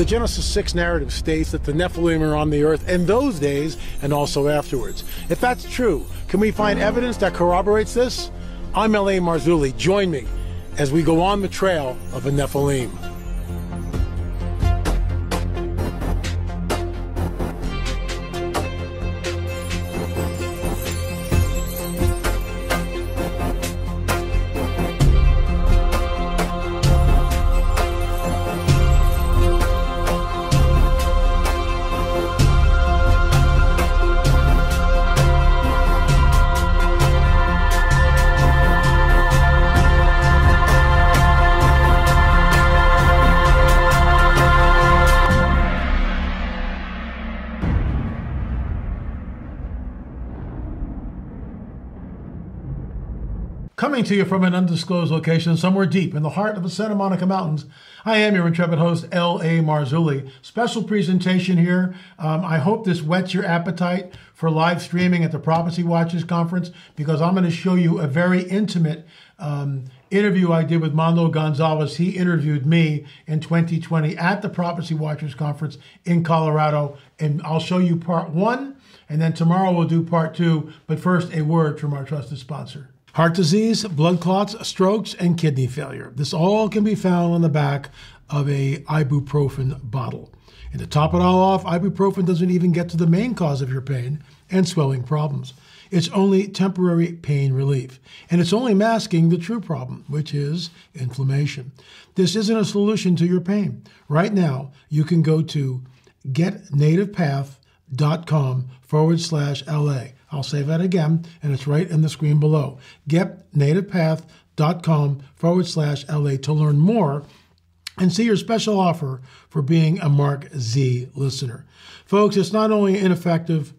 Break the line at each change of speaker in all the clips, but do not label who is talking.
The Genesis 6 narrative states that the Nephilim are on the earth in those days and also afterwards. If that's true, can we find evidence that corroborates this? I'm L.A. Marzulli. Join me as we go on the trail of the Nephilim. Coming to you from an undisclosed location somewhere deep in the heart of the Santa Monica Mountains, I am your intrepid host, L.A. Marzulli. Special presentation here. Um, I hope this whets your appetite for live streaming at the Prophecy Watchers Conference because I'm going to show you a very intimate um, interview I did with Mondo Gonzales. He interviewed me in 2020 at the Prophecy Watchers Conference in Colorado, and I'll show you part one, and then tomorrow we'll do part two. But first, a word from our trusted sponsor. Heart disease, blood clots, strokes, and kidney failure. This all can be found on the back of a ibuprofen bottle. And to top it all off, ibuprofen doesn't even get to the main cause of your pain and swelling problems. It's only temporary pain relief, and it's only masking the true problem, which is inflammation. This isn't a solution to your pain. Right now, you can go to getnativepath.com forward slash LA. I'll say that again, and it's right in the screen below. GetNativePath.com forward slash LA to learn more and see your special offer for being a Mark Z listener. Folks, it's not only ineffective,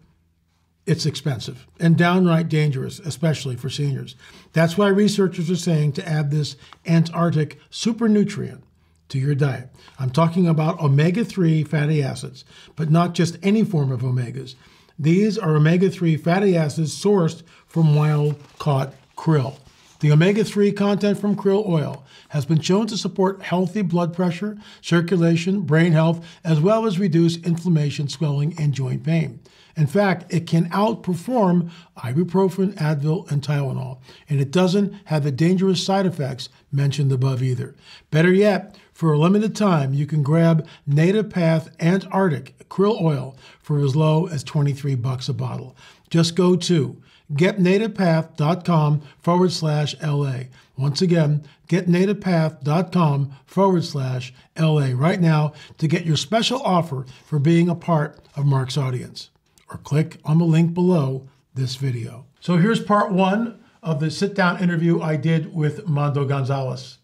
it's expensive and downright dangerous, especially for seniors. That's why researchers are saying to add this Antarctic super nutrient to your diet. I'm talking about omega 3 fatty acids, but not just any form of omegas. These are omega 3 fatty acids sourced from wild caught krill. The omega 3 content from krill oil has been shown to support healthy blood pressure, circulation, brain health, as well as reduce inflammation, swelling, and joint pain. In fact, it can outperform ibuprofen, Advil, and Tylenol, and it doesn't have the dangerous side effects mentioned above either. Better yet, for a limited time, you can grab Native Path Antarctic krill oil for as low as 23 bucks a bottle. Just go to getnativepath.com forward slash LA. Once again, getnativepath.com forward slash LA right now to get your special offer for being a part of Mark's audience. Or click on the link below this video. So here's part one of the sit down interview I did with Mondo Gonzales.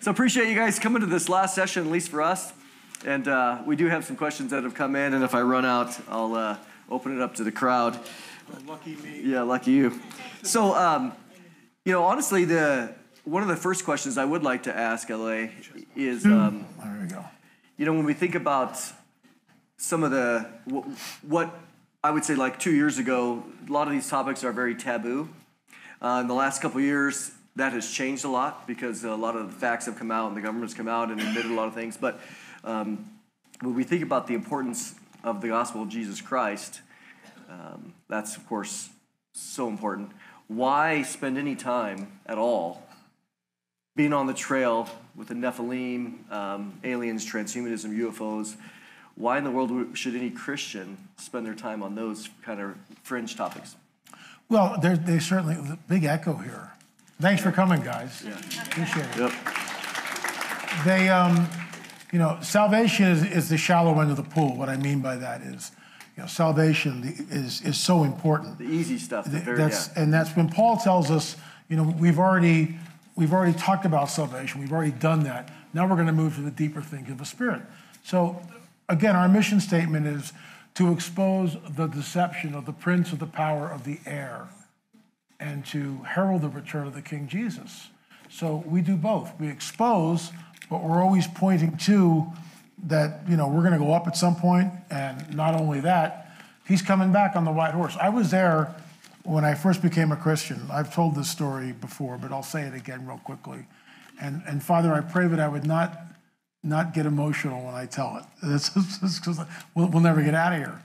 So appreciate you guys coming to this last session, at least for us. And uh, we do have some questions that have come in, and if I run out, I'll uh, open it up to the crowd.
Oh, lucky me.
Yeah, lucky you. So, um, you know, honestly, the one of the first questions I would like to ask LA is, um,
There we go.
you know, when we think about some of the wh- what I would say like two years ago, a lot of these topics are very taboo. Uh, in the last couple of years, that has changed a lot because a lot of the facts have come out and the government's come out and admitted a lot of things. But um, when we think about the importance of the gospel of Jesus Christ, um, that's of course so important. Why spend any time at all being on the trail with the Nephilim, um, aliens, transhumanism, UFOs? Why in the world should any Christian spend their time on those kind of fringe topics?
Well, there, they certainly, big echo here. Thanks for coming, guys. Yeah. Appreciate it.
Yep.
They, um, you know, salvation is, is the shallow end of the pool. What I mean by that is, you know, salvation is, is so important.
The easy stuff. The very,
That's,
yeah.
and that's when Paul tells us, you know, we've already, we've already talked about salvation. We've already done that. Now we're going to move to the deeper things of the Spirit. So, again, our mission statement is to expose the deception of the prince of the power of the air and to herald the return of the King Jesus. So we do both. We expose, but we're always pointing to that, you know, we're going to go up at some point, and not only that, he's coming back on the white horse. I was there when I first became a Christian. I've told this story before, but I'll say it again real quickly. And, and Father, I pray that I would not not get emotional when I tell it. It's, it's, we'll, we'll never get out of here.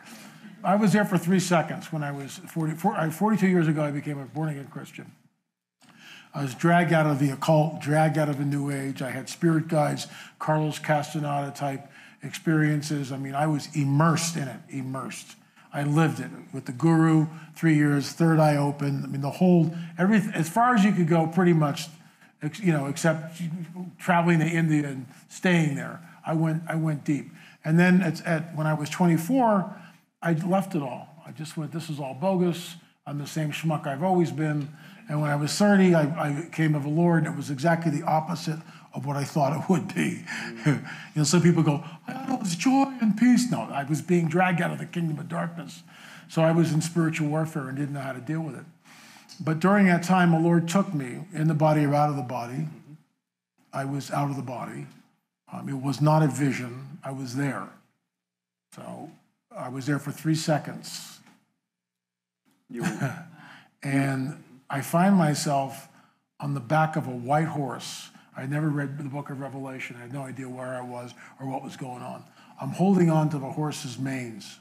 I was there for three seconds when I was 40, 42 years ago, I became a born again Christian. I was dragged out of the occult, dragged out of the New Age. I had spirit guides, Carlos Castaneda type experiences. I mean, I was immersed in it, immersed. I lived it with the guru, three years, third eye open. I mean, the whole, everything, as far as you could go, pretty much, you know, except traveling to India and staying there. I went, I went deep. And then at, at, when I was 24, I left it all. I just went, this is all bogus. I'm the same schmuck I've always been. And when I was 30, I, I came of the Lord, and it was exactly the opposite of what I thought it would be. you know, some people go, I thought it was joy and peace. No, I was being dragged out of the kingdom of darkness. So I was in spiritual warfare and didn't know how to deal with it. But during that time, the Lord took me in the body or out of the body. I was out of the body. Um, it was not a vision. I was there. So I was there for three seconds. and I find myself on the back of a white horse. I never read the book of Revelation. I had no idea where I was or what was going on. I'm holding on to the horse's manes.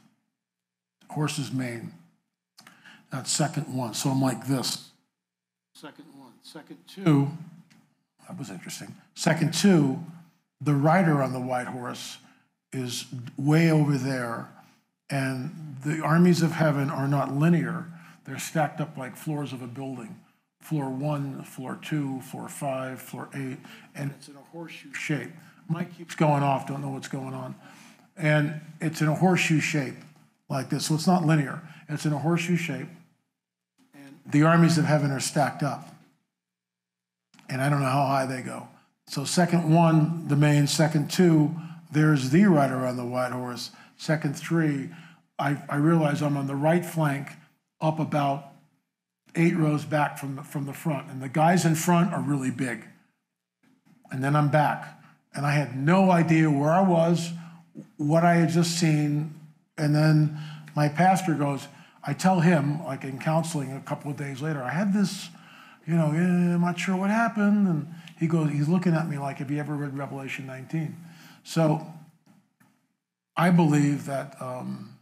Horse's mane. That second one. So I'm like this. Second one. Second two. That was interesting. Second two, the rider on the white horse is way over there and the armies of heaven are not linear, they're stacked up like floors of a building floor one, floor two, floor five, floor eight, and it's in a horseshoe shape. Mike keeps going off, don't know what's going on. And it's in a horseshoe shape like this. So it's not linear, it's in a horseshoe shape. And the armies of heaven are stacked up. And I don't know how high they go. So, second one, the main, second two, there's the rider on the white horse second three, I, I realize I'm on the right flank, up about eight rows back from the, from the front. And the guys in front are really big. And then I'm back. And I had no idea where I was, what I had just seen. And then my pastor goes, I tell him, like in counseling a couple of days later, I had this, you know, I'm not sure what happened. And he goes, he's looking at me like, have you ever read Revelation 19? So I believe that um,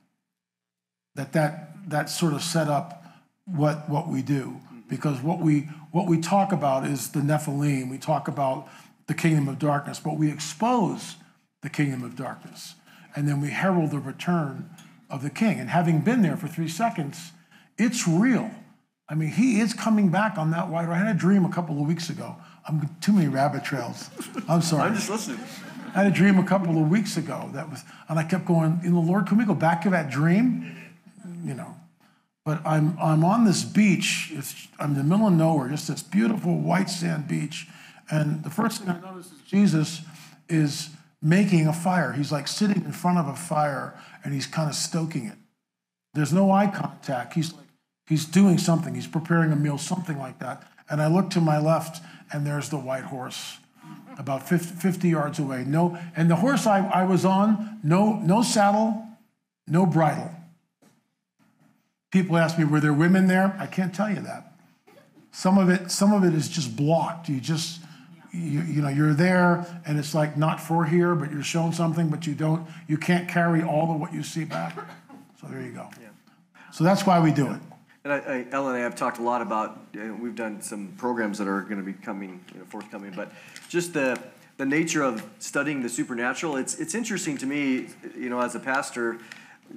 that, that that sort of set up what what we do because what we what we talk about is the Nephilim. We talk about the kingdom of darkness, but we expose the kingdom of darkness, and then we herald the return of the king. And having been there for three seconds, it's real. I mean, he is coming back on that white. I had a dream a couple of weeks ago. I'm too many rabbit trails. I'm sorry.
I'm just listening.
I had a dream a couple of weeks ago that was, and I kept going, in the Lord, can we go back to that dream? You know, but I'm, I'm on this beach. It's, I'm in the middle of nowhere, just this beautiful white sand beach. And the first thing I notice is Jesus is making a fire. He's like sitting in front of a fire and he's kind of stoking it. There's no eye contact. He's like, he's doing something. He's preparing a meal, something like that. And I look to my left and there's the white horse about 50, 50 yards away. No, and the horse I, I was on, no, no saddle, no bridle. People ask me, were there women there? I can't tell you that. Some of it, some of it is just blocked. You just, you, you know, you're there and it's like not for here, but you're shown something, but you don't, you can't carry all of what you see back. So there you go. Yeah. So that's why we do it.
And I, I, Ellen and I have talked a lot about, we've done some programs that are going to be coming, you know, forthcoming, but just the, the nature of studying the supernatural. It's, it's interesting to me, you know, as a pastor,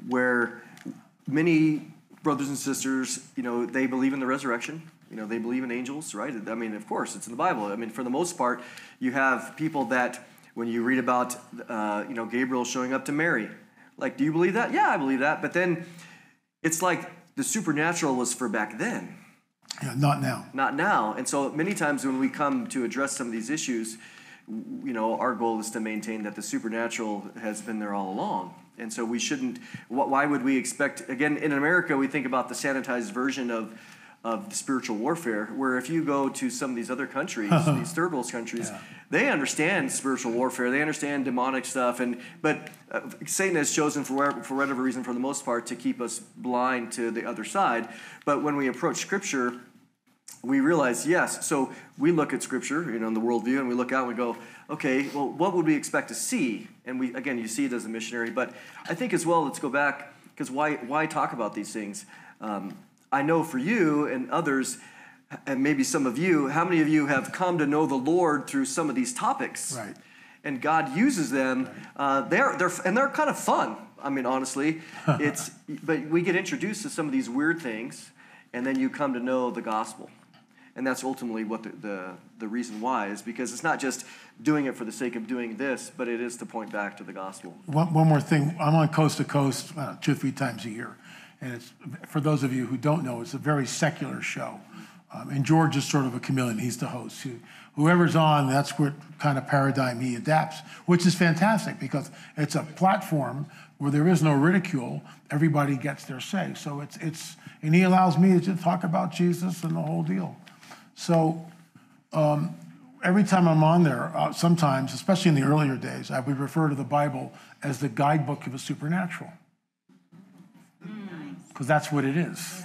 where many brothers and sisters, you know, they believe in the resurrection. You know, they believe in angels, right? I mean, of course, it's in the Bible. I mean, for the most part, you have people that, when you read about, uh, you know, Gabriel showing up to Mary, like, do you believe that? Yeah, I believe that. But then it's like the supernatural was for back then.
Yeah, not now.
Not now. And so many times when we come to address some of these issues, you know, our goal is to maintain that the supernatural has been there all along. And so we shouldn't, why would we expect, again, in America, we think about the sanitized version of of spiritual warfare. Where if you go to some of these other countries, these third world countries, yeah. they understand spiritual warfare. They understand demonic stuff, and but uh, Satan has chosen for whatever, for whatever reason, for the most part, to keep us blind to the other side. But when we approach Scripture, we realize, yes, so we look at scripture, you know, in the worldview, and we look out and we go, okay, well, what would we expect to see? And we, again, you see it as a missionary, but I think as well, let's go back, because why, why talk about these things? Um, I know for you and others, and maybe some of you, how many of you have come to know the Lord through some of these topics?
Right.
And God uses them. Uh, they're, they're, and they're kind of fun. I mean, honestly, it's, but we get introduced to some of these weird things, and then you come to know the gospel. And that's ultimately what the, the, the reason why is because it's not just doing it for the sake of doing this, but it is to point back to the gospel.
One, one more thing. I'm on Coast to Coast uh, two or three times a year. And it's, for those of you who don't know, it's a very secular show. Um, and George is sort of a chameleon. He's the host. Who, whoever's on, that's what kind of paradigm he adapts, which is fantastic because it's a platform where there is no ridicule. Everybody gets their say. So it's, it's and he allows me to talk about Jesus and the whole deal. So um, every time I'm on there, uh, sometimes, especially in the earlier days, I would refer to the Bible as the guidebook of the supernatural. Because that's what it is.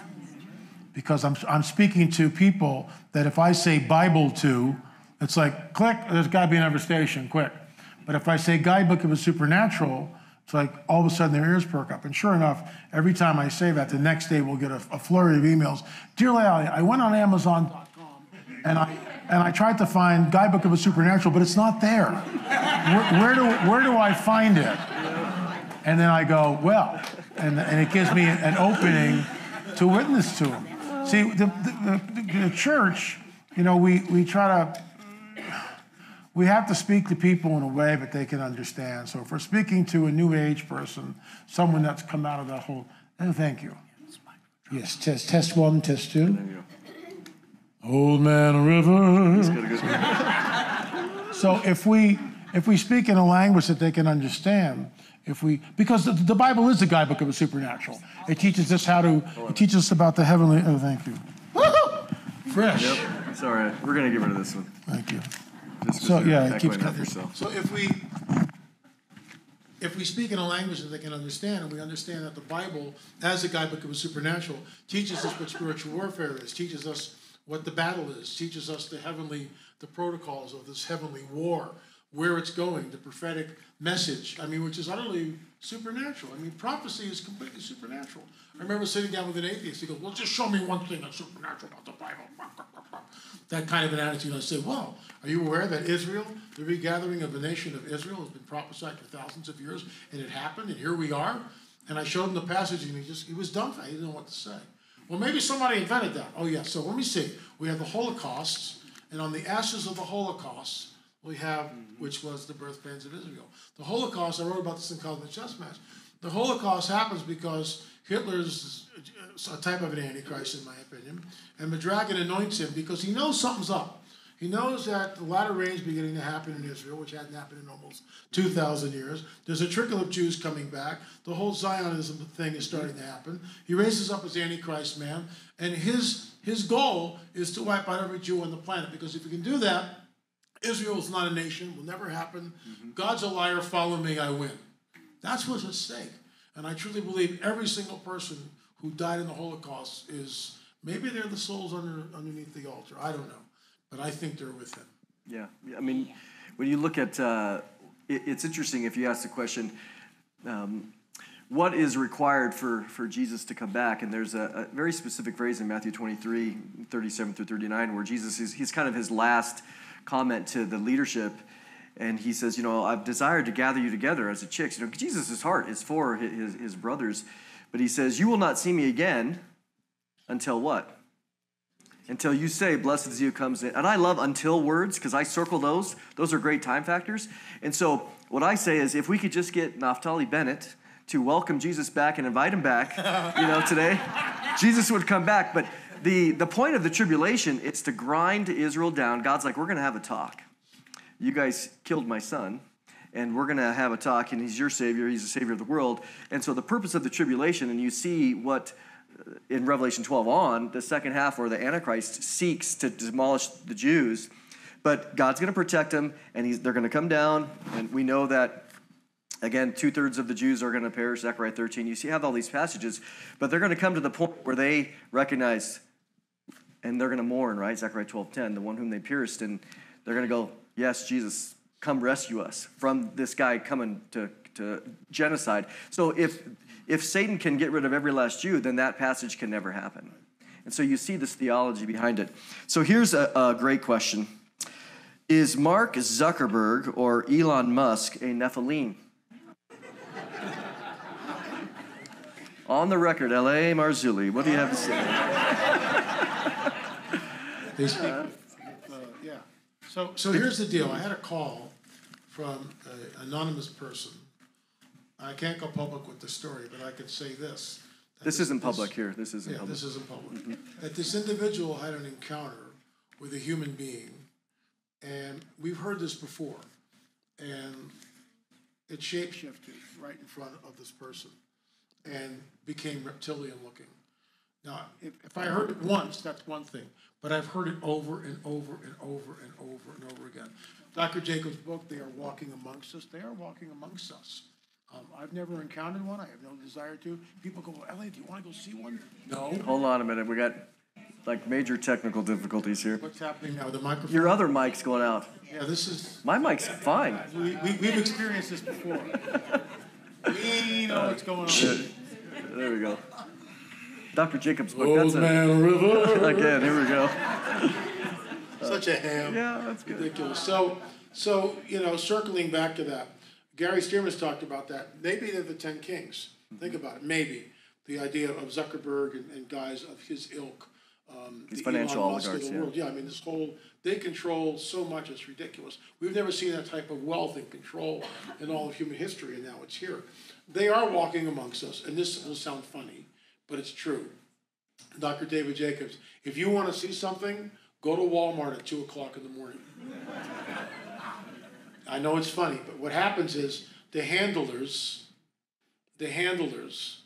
Because I'm, I'm speaking to people that if I say Bible to, it's like, click, there's got to be another station, quick. But if I say guidebook of the supernatural, it's like all of a sudden their ears perk up. And sure enough, every time I say that, the next day we'll get a, a flurry of emails. Dear Larry, I went on Amazon.com and I and I tried to find Guidebook of the Supernatural, but it's not there. Where, where, do where do I find it? And then I go, well, and, and it gives me an opening to witness to him. See, the, the, the, the church, you know, we, we try to we have to speak to people in a way that they can understand. So if we're speaking to a new age person, someone that's come out of that whole, oh, thank you. Yes, test, test one, test two. Old Man River. so if we if we speak in a language that they can understand, if we because the, the Bible is the guidebook of the supernatural. It teaches us how to. It teaches us about the heavenly. Oh, thank you. Fresh.
Yep. It's all right. We're gonna get rid of this one.
Thank you.
Just 'cause
So yeah, it keeps cutting.
yourself.
So if we, if we speak in a language that they can understand, and we understand that the Bible, as a guidebook of the supernatural, teaches us what spiritual warfare is, teaches us what the battle is, teaches us the heavenly, the protocols of this heavenly war, where it's going, the prophetic message. I mean, which is utterly supernatural. I mean, prophecy is completely supernatural. I remember sitting down with an atheist. He goes, "Well, just show me one thing that's supernatural about the Bible." That kind of an attitude. I say, "Well, are you aware that Israel, the regathering of the nation of Israel, has been prophesied for thousands of years, and it happened, and here we are." And I showed him the passage, and he just he was dumbfounded. He didn't know what to say. Well, maybe somebody invented that. Oh, yeah. So let me see. We have the Holocaust, and on the ashes of the Holocaust, we have, mm-hmm. which was the birth pains of Israel. The Holocaust, I wrote about this in Called the Chess Match. The Holocaust happens because Hitler's a type of an antichrist, in my opinion, and the dragon anoints him because he knows something's up. He knows that the latter rain is beginning to happen in Israel, which hadn't happened in almost 2,000 years. There's a trickle of Jews coming back. The whole Zionism thing is starting to happen. He raises up his Antichrist man, and his, his goal is to wipe out every Jew on the planet because if he can do that, Israel is not a nation, will never happen. Mm-hmm. God's a liar, follow me, I win. That's what's at stake. And I truly believe every single person who died in the Holocaust is maybe they're the souls under, underneath the altar. I don't know but I think they're with him.
Yeah, I mean, when you look at, uh, it, it's interesting if you ask the question, um, what is required for, for Jesus to come back? And there's a, a, very specific phrase in Matthew 23, 37 through 39, where Jesus is, he's kind of his last comment to the leadership. And he says, you know, I've desired to gather you together as a chicks. You know, Jesus' heart is for his, his brothers. But he says, you will not see me again until what? until you say, Blessed is he who comes in. And I love until words because I circle those. Those are great time factors. And so what I say is if we could just get Naftali Bennett to welcome Jesus back and invite him back, you know, today, Jesus would come back. But the, the point of the tribulation is to grind Israel down. God's like, we're going to have a talk. You guys killed my son and we're going to have a talk, and he's your savior, he's the savior of the world. And so, the purpose of the tribulation, and you see what uh, in Revelation 12 on, the second half where the Antichrist seeks to demolish the Jews. But God's going to protect them, and they're going to come down. And we know that, again, two thirds of the Jews are going to perish, Zechariah 13. You see, have all these passages, but they're going to come to the point where they recognize and they're going to mourn, right? Zechariah 12:10, the one whom they pierced, and they're going to go, "Yes, Jesus, come rescue us from this guy coming to, to genocide." So if if Satan can get rid of every last Jew, then that passage can never happen. And so you see this theology behind it. So here's a, a great question: Is Mark Zuckerberg or Elon Musk a Nephilim? On the record, L.A. Marzulli, what do you have to say?
They speak, uh, yeah. So,
So here's the deal. I had a call from an anonymous person. I can't go public with the story, but I could say this.
This isn't public here. This isn't
Yeah,
public.
this isn't public. That this individual had an encounter with a human being, and we've heard this before, and it shapeshifted right in front of this person and became reptilian looking. Now, if, if I heard it once, that's one thing, but I've heard it over and over and over and over and over again. Dr. Jacobs' book, They Are Walking Amongst Us, they are walking amongst us. Um, I've never encountered one. I have no desire to. People go, Ellie, do you want to go see one? No.
Hold on a minute. We got like major technical difficulties here.
What's happening now? The microphone?
Your other mic's going out.
Yeah, this is,
My mic's fine.
we, we, we've experienced this before. We know what's going on.
There we go. Dr. Jacobs' book. That's a,
River.
again, here we go.
Such a ham.
Yeah, that's good.
Ridiculous. So, so, you know, circling back to that, Gary Stearman's talked about that. Maybe they're the Ten Kings. Think about it. Maybe the idea of Zuckerberg and, and guys of his ilk. Um,
These
the
financial
Elon Musk of
oligarchs,
the
yeah.
world. Yeah, I mean, this whole they control so much. It's ridiculous. We've never seen that type of wealth and control in all of human history, and now it's here. They are walking amongst us, and this will sound funny, but it's true. Dr. David Jacobs, if you want to see something, go to Walmart at two o'clock in the morning. I know it's funny, but what happens is the handlers, the handlers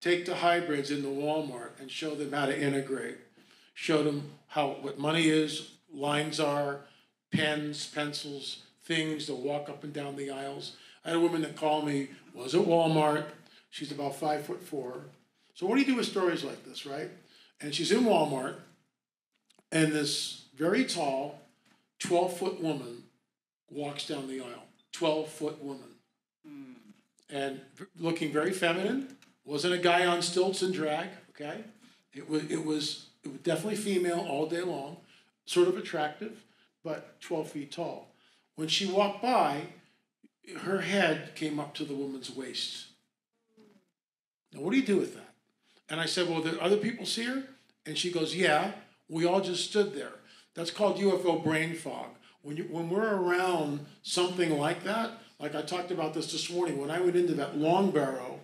take the hybrids into Walmart and show them how to integrate. Show them how what money is, lines are, pens, pencils, things to walk up and down the aisles. I had a woman that called me, was at Walmart. She's about five foot four. So what do you do with stories like this, right? And she's in Walmart, and this very tall, 12 foot woman walks down the aisle. 12 foot woman. Hmm. And looking very feminine. Wasn't a guy on stilts and drag, okay? It was, it was, it was definitely female all day long, sort of attractive, but 12 feet tall. When she walked by, her head came up to the woman's waist. Now, what do you do with that? And I said, Well, did other people see her? And she goes, Yeah, we all just stood there. That's called UFO brain fog. When, you, when we're around something like that, like I talked about this this morning, when I went into that long barrow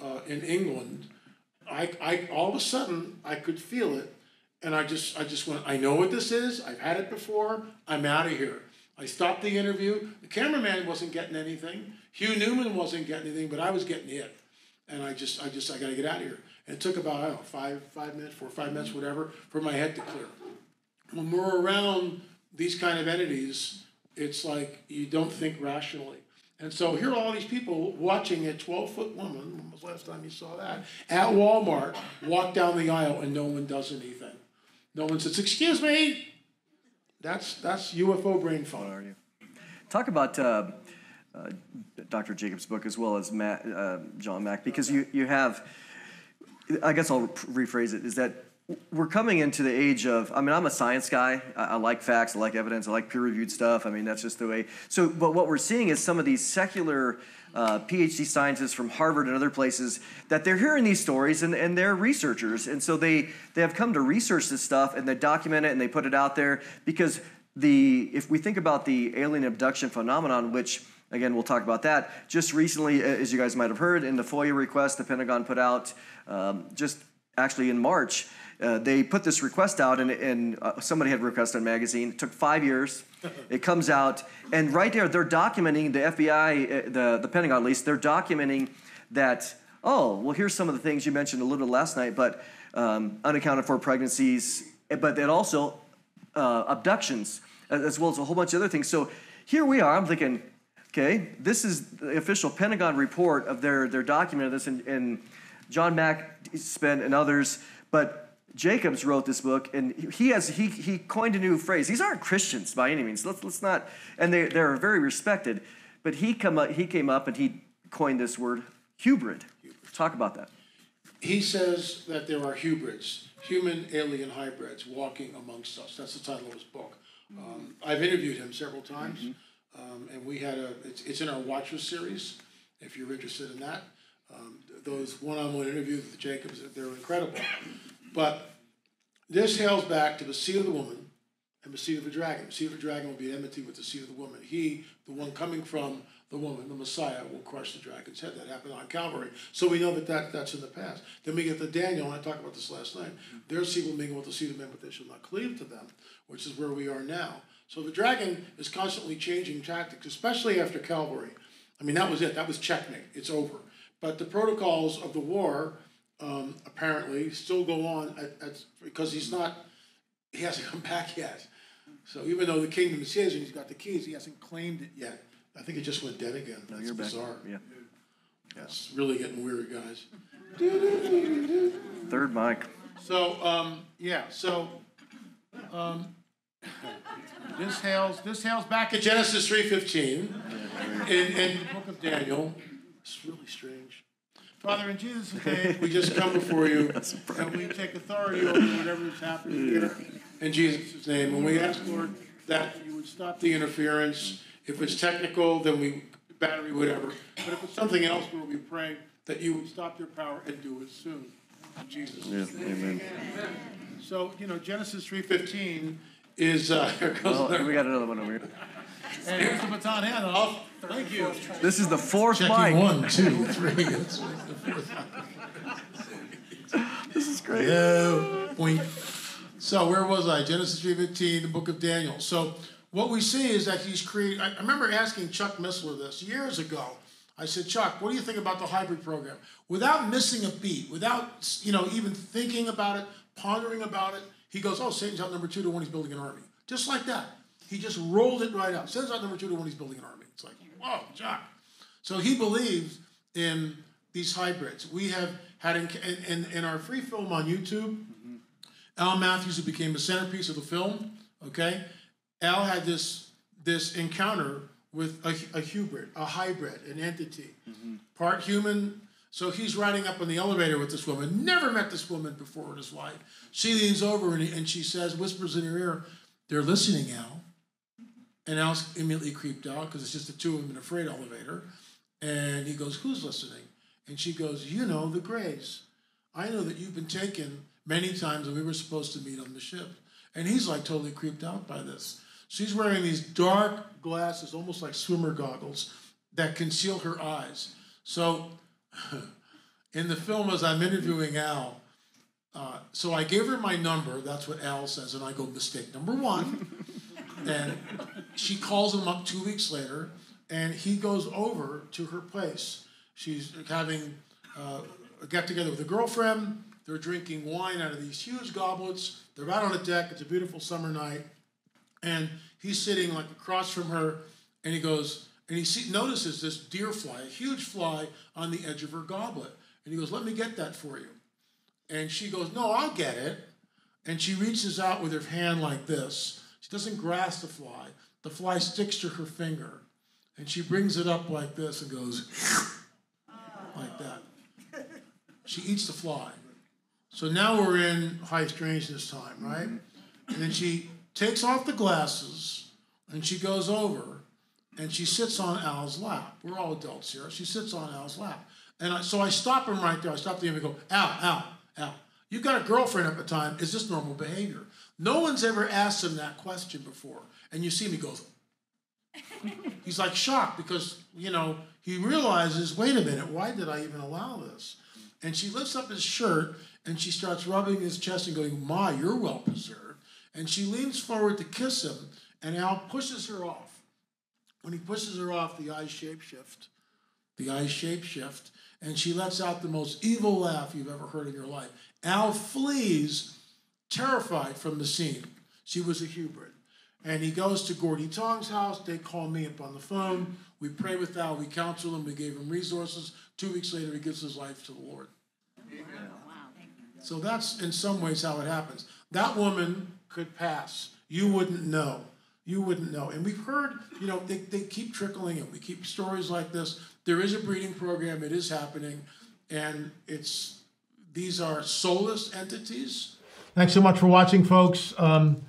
uh, in England, I, I all of a sudden I could feel it, and I just I just went. I know what this is. I've had it before. I'm out of here. I stopped the interview. The cameraman wasn't getting anything. Hugh Newman wasn't getting anything, but I was getting hit, and I just I just I got to get out of here. And it took about I don't know five five minutes, four or five minutes, whatever, for my head to clear. When we're around these kind of entities, it's like you don't think rationally. And so here are all these people watching a 12 foot woman, when was the last time you saw that, at Walmart walk down the aisle and no one does anything. No one says, Excuse me. That's, that's UFO brain fog.
Are you? Talk about uh, uh, Dr. Jacobs' book as well as Matt, uh, John Mack, because you, you have, I guess I'll rephrase it, is that we're coming into the age of, I mean, I'm a science guy. I, I like facts, I like evidence, I like peer reviewed stuff. I mean, that's just the way. So, but what we're seeing is some of these secular uh, PhD scientists from Harvard and other places that they're hearing these stories and, and they're researchers. And so they, they have come to research this stuff and they document it and they put it out there because the, if we think about the alien abduction phenomenon, which Again, we'll talk about that. Just recently, as you guys might have heard, in the FOIA request the Pentagon put out um, just actually in March, uh, they put this request out, and, and uh, somebody had requested a magazine. It took five years. it comes out, and right there, they're documenting the FBI, uh, the, the Pentagon at least, they're documenting that, oh, well, here's some of the things you mentioned a little bit last night, but um, unaccounted for pregnancies, eh, but then also uh, abductions, as as well as a whole bunch of other things. So here we are. I'm thinking, okay, this is the official Pentagon report of their their document of this, and, and John Mack spent and others. But Jacobs wrote this book, and he has he he coined a new phrase. These aren't Christians by any means. Let's let's not, and they they're very respected. But he come up, he came up and he coined this word hubrid. Talk about that.
He says that there are hybrids, human alien hybrids, walking amongst us. That's the title of his book. Um, I've interviewed him several times, um, and we had a. It's, it's in our Watchers series. If you're interested in that, um, those one-on-one interviews with Jacobs, they're incredible. But this hails back to the seed of the woman and the seed of the dragon. The seed of the dragon will be enmity with the seed of the woman. He, the one coming from the woman, the Messiah, will crush the dragon's head. That happened on Calvary. So we know that, that that's in the past. Then we get to Daniel, and I talked about this last night. Their seed will mingle with the seed of men, but they shall not cleave to them, which is where we are now. So the dragon is constantly changing tactics, especially after Calvary. I mean, that was it. That was checkmate. It's over. But the protocols of the war um, apparently still go on at, at, because he's not, he hasn't come back yet. So even though the kingdom is his and he's got the keys, he hasn't claimed it yet. I think it just went dead again. That's
You're back.
bizarre.
Yeah.
It's really getting weird, guys.
Third mic.
So, um, yeah, so, um, this hails, this hails back at
Genesis three fifteen, in, in the book of Daniel. It's really strange.
Father, in Jesus' name,
We just come before you
and we take authority over whatever is happening here.
in Jesus' name, and we ask, Lord, that you would stop the interference. If it's technical, then we battery whatever. But if it's something else, Lord, we pray that you would stop your power and do it soon. In Jesus' name.
Yeah, amen.
So, you know, Genesis three
Fifteen is uh, here goes
Oh,
another-
we got another one over here.
and here's the baton handoff. Thank you.
This is the fourth
Checking
mic.
one, two, three. That's the fourth.
This is great.
Yeah, point. So where was I? Genesis three fifteen, the book of Daniel. So what we see is that he's created. I I remember asking Chuck Missler this years ago. I said, Chuck, what do you think about the hybrid program? Without missing a beat, without you know even thinking about it, pondering about it, he goes, "Oh, Satan's out number two to when he's building an army." Just like that, he just rolled it right out. Satan's out number two to when he's building an army. It's like, whoa, Chuck. So he believes in these hybrids. We have had in, in, in our free film on YouTube, Al Matthews, who became the centerpiece of the film, okay? Al had this this encounter with a, a hybrid, a hybrid, an entity, mm-hmm. part human. So he's riding up in the elevator with this woman. Never met this woman before in his life. She leans over and, and she says, whispers in her ear, "They're listening, Al." And Al's immediately creeped out because it's just the two of them in a freight elevator. And he goes, Who's listening? And she goes, You know, the Grays. I know that you've been taken many times and we were supposed to meet on the ship. And he's like totally creeped out by this. She's wearing these dark glasses, almost like swimmer goggles, that conceal her eyes. So in the film, as I'm interviewing Al, uh, so I gave her my number. That's what Al says. And I go, Mistake number one. and she calls him up two weeks later, and he goes over to her place. She's having uh, a get together with a girlfriend. They're drinking wine out of these huge goblets. They're out on a deck. It's a beautiful summer night, and he's sitting like across from her, and he goes and he see, notices this deer fly, a huge fly, on the edge of her goblet, and he goes, "Let me get that for you." And she goes, "No, I'll get it." And she reaches out with her hand like this. She doesn't grasp the fly. The fly sticks to her finger. And she brings it up like this and goes like that. She eats the fly. So now we're in high strangeness time, right? And then she takes off the glasses and she goes over and she sits on Al's lap. We're all adults here. She sits on Al's lap. And I, so I stop him right there. I stop the and go, Al, Al, Al, you got a girlfriend at the time. Is this normal behavior? No one's ever asked him that question before. And you see him, he goes, he's like shocked because, you know, he realizes, wait a minute, why did I even allow this? And she lifts up his shirt and she starts rubbing his chest and going, Ma, you're well preserved. And she leans forward to kiss him, and Al pushes her off. When he pushes her off, the eyes shapeshift. The eyes shapeshift, and she lets out the most evil laugh you've ever heard in your life. Al flees, terrified from the scene. She was a hybrid. And he goes to Gordy Tong's house. They call me up on the phone. We pray with Al. We counsel him. We gave him resources. Two weeks later, he gives his life to the Lord. So that's in some ways how it happens. That woman could pass. You wouldn't know. You wouldn't know. And we've heard, you know, they, they keep trickling in. We keep stories like this. There is a breeding program, it is happening, and it's these are soulless entities. Thanks so much for watching, folks. Um,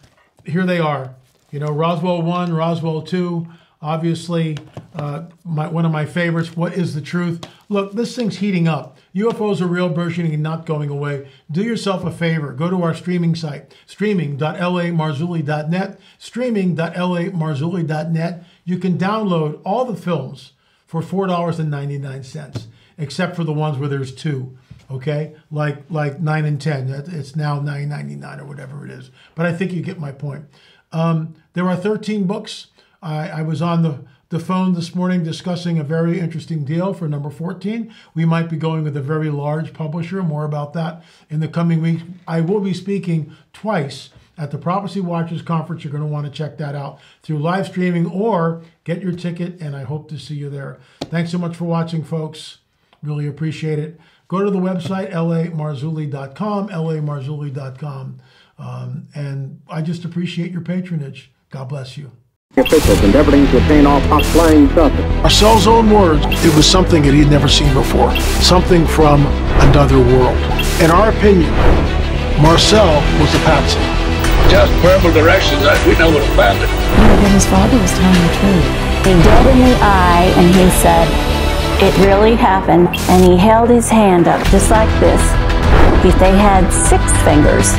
here they are. You know, Roswell 1, Roswell 2, obviously uh, my, one of my favorites. What is the truth? Look, this thing's heating up. UFOs are real, burgeoning, and not going away. Do yourself a favor. Go to our streaming site, streaming.lamarzulli.net, streaming.lamarzulli.net. You can download all the films for $4.99, except for the ones where there's two okay like like 9 and 10 it's now 9.99 or whatever it is but i think you get my point um, there are 13 books I, I was on the, the phone this morning discussing a very interesting deal for number 14. We might be going with a very large publisher. More about that in the coming weeks. I will be speaking twice at the Prophecy Watchers Conference. You're going to want to check that out through live streaming or get your ticket, and I hope to see you there. Thanks so much for watching, folks. Really appreciate it. Go to the website, lamarzulli.com, lamarzulli.com. Um, and I just appreciate your patronage. God bless you
officials endeavoring to obtain all top flying saucers.
Marcel's own words, it was something that he'd never seen before, something from another world. In our opinion, Marcel was a patsy.
Just verbal directions, we know what about it.
But his father was telling the truth.
He did in the eye, and he said, it really happened. And he held his hand up just like this. If they had six fingers,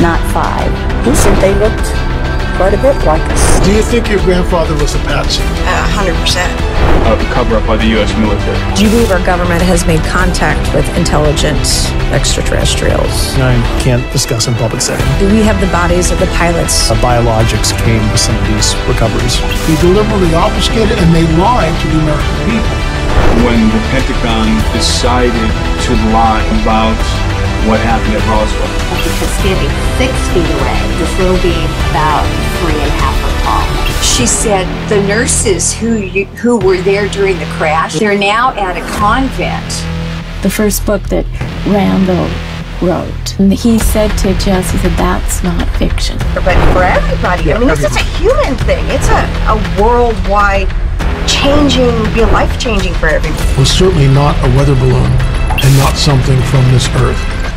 not five.
He said they looked quite a bit like us.
Do you think your grandfather was a patsy?
A hundred percent.
A cover up by the U.S. military.
Do you believe our government has made contact with intelligent extraterrestrials?
I can't discuss in public setting.
Do we have the bodies of the pilots?
The biologics came with some of these recoveries.
He deliberately obfuscated and they lied to the American people.
When the Pentagon decided to lie about what happened at Roswell.
Because standing six feet away, this little being about three and a half foot tall.
She said the nurses who who were there during the crash, they're now at a convent.
The first book that Randall wrote, and he said to Jesse that that's not fiction.
But for everybody, I mean, this is a human thing. It's a, a worldwide changing, be life changing for everyone.
It was certainly not a weather balloon and not something from this earth.